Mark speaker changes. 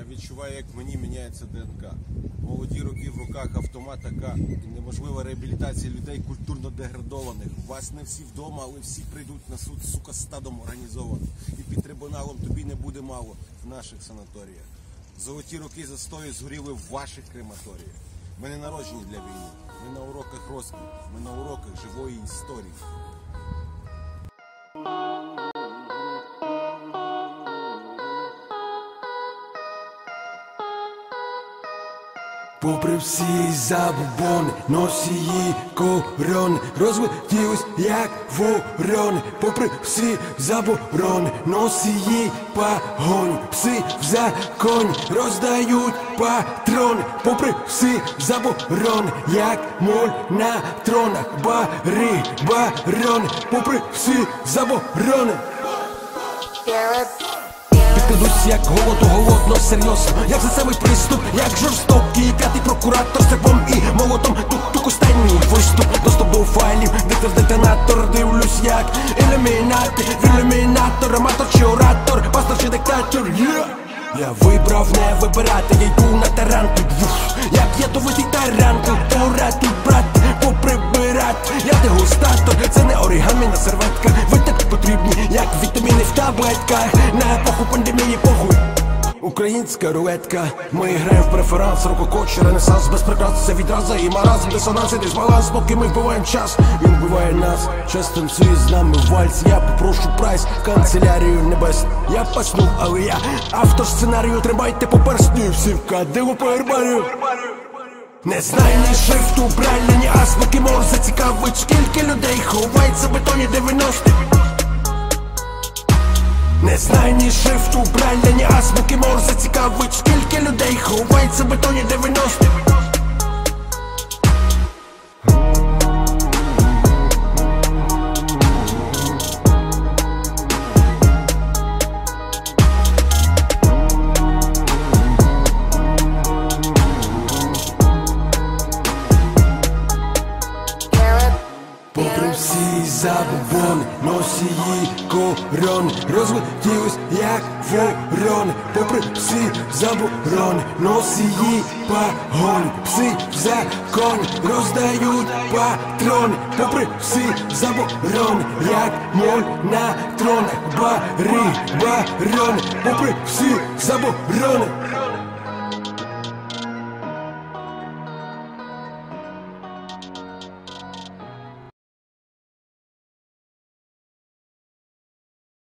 Speaker 1: Я відчуваю, як мені міняється ДНК. Молоді роки в руках автомат і неможлива реабілітація людей культурно деградованих. Вас не всі вдома, але всі прийдуть на суд, сука, стадом організовано. І під трибуналом тобі не буде мало в наших санаторіях. Золоті роки застою згоріли в ваших крематоріях. Ми не народжені для війни. Ми на уроках розквіту, ми на уроках живої історії.
Speaker 2: Попри всі забобони, носії корони розлетілись, як ворони, попри всі заборони, носії пагоні, пси в законі роздають патрони, попри всі заборони, як моль на тронах, бари, барони, попри всі заборони. Підкидусь як голоду, голодно, серйозно. Як серцевий приступ, як жорстокий П'ятий прокуратор серпом і молотом. Тук-тук останній виступ. Доступ до файлів, диктор детонатор Дивлюсь як ілюмінати ілюмінатор, аматор чи оратор Пастор чи диктатор, yeah! Я вибрав не вибирати, я на таранту Вух, Як ядовитий таранту Пора тут брати, поприбирати. Я дегустатор, це не оригамі на серветках як вітаміни в таблетках. На епоху пандемії похуй. Українська рулетка, ми граємо в преферанс, рококо чи ренесанс без прикрас, це відразу і маразм, дисонанс і дисбаланс, поки ми вбиваємо час, він вбиває нас, час танцює з нами вальс, я попрошу прайс, канцелярію небес, я паснув, але я автор сценарію, тримайте по персню, всі в кадилу по гербарію. Не знаю ні шрифту, брайлі, ні азбуки Морзе Цікавить, скільки людей ховається в бетоні 90-х не знай ні шрифту, брайлі, ні азбуки Морзе Цікавить, скільки людей ховається в бетоні 90-х Попри всі забобони, носії корони розлетілись, як ворони, попри всі заборони, носії пагони, пси в законі роздають патрони, попри всі заборони, як моль на тронах, бари, барони, попри всі заборони.